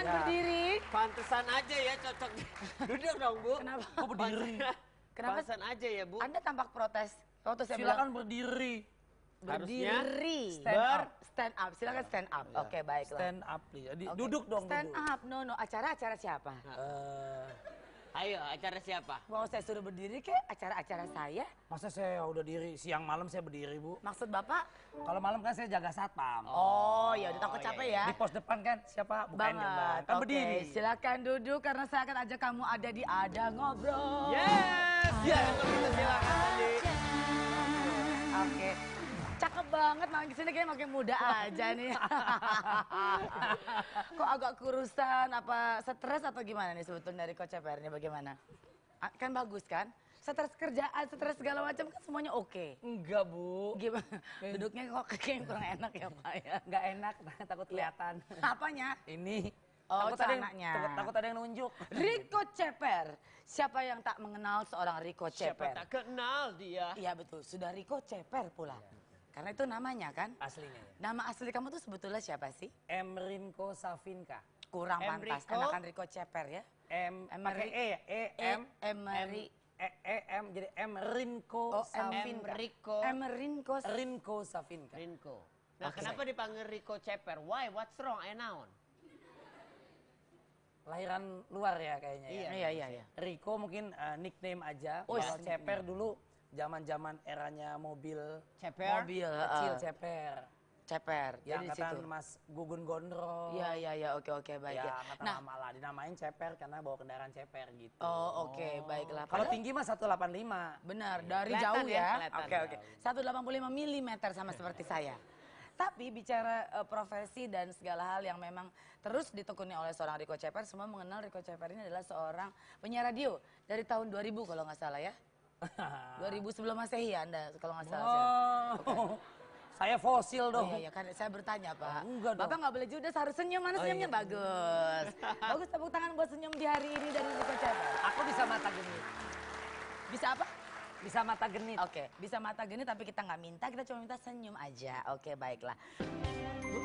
Silakan Ya. berdiri. Pantesan aja ya cocok. Duduk dong bu. Kenapa? Kok berdiri? Kenapa? Pantesan aja ya bu. Anda tampak protes. Waktu saya Silakan bilang berdiri. Harusnya berdiri. stand Ber- up. Stand up. Silakan stand up. Oke, baiklah. Stand up, please. Jadi Oke. duduk dong, Stand duduk. up. No, no. Acara-acara siapa? Eh, Ayo acara siapa? Mau saya suruh berdiri ke acara-acara saya? masa saya udah diri siang malam saya berdiri, Bu? Maksud Bapak? Kalau malam kan saya jaga satpam. Oh, ya udah takut iya, capek iya. ya. Di pos depan kan siapa? Gerbang. Banget. Kan Oke, berdiri. silakan duduk karena saya akan ajak kamu ada di Ada Ngobrol. Yes. Ya gitu silakan Andi. Oke. Banget makin ke sini kayaknya makin muda aja nih. Kok agak kurusan, apa stres atau gimana nih sebetulnya dari Coach CPR ini bagaimana? Kan bagus kan? Stres kerjaan, stres segala macam kan semuanya oke. Enggak, Bu. Gimana? Duduknya kok kayaknya kurang enak ya Pak ya? Enggak enak, takut kelihatan. Apanya? Ini. Oh, takut ada yang, takut, takut ada yang nunjuk. Rico Ceper. Siapa yang tak mengenal seorang Rico Siapa Ceper? tak kenal dia. Iya betul, sudah Rico Ceper pula. Karena itu namanya kan? Aslinya ya. Nama asli kamu tuh sebetulnya siapa sih? Emrinko Savinka. Kurang Em pantas, enakan Rico Ceper ya. M pakai E ya. E M Emery. E E M jadi Emrinko Oh, Savinka. Enrico. Emerinko. Rinko Savinka. Rinko. Nah kenapa dipanggil Rico Ceper? Why? What's wrong? I know. Lahiran luar ya kayaknya ya. Iya, iya, iya. Riko mungkin uh, nickname aja. Oh, Kalau. Ceper dulu zaman-zaman eranya mobil Ceper. Mobil, kecil heeh. Ceper. Ceper. Ya Jadi angkatan situ. Mas Gugun Gondrong. Iya, iya, iya. Oke, oke, baik ya, ya. angkatan Nah, lama lah dinamain Ceper karena bawa kendaraan Ceper gitu. oh oke, baiklah. Kalau tinggi mah 185. Benar, dari Kelihatan jauh ya, ya. Oke, oke. 185 mm sama seperti saya. Tapi bicara eh, profesi dan segala hal yang memang terus ditekuni oleh seorang Rico Ceper, semua mengenal Rico Ceper ini adalah seorang penyiar radio dari tahun 2000 kalau nggak salah ya. 2000 sebelum Masehi ya Anda kalau nggak salah. Oh, saya fosil Oh dong. iya, iya kan saya bertanya Pak. Oh, enggak dong. Bapak nggak boleh judes harus senyum, mana Oh, senyumnya iya. bagus. bagus tepuk tangan buat senyum di hari ini dari Rico Ceper. Aku bisa mata genit. Bisa apa? Bisa mata genit. Oke, bisa mata gini tapi kita nggak minta, kita cuma minta senyum aja. Oke, baiklah. Bu,